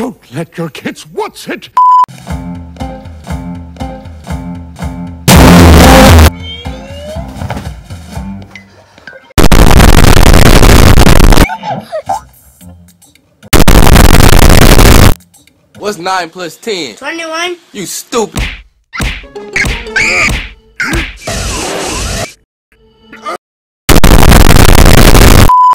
Don't let your kids watch it? What's 9 plus 10? 21. You stupid.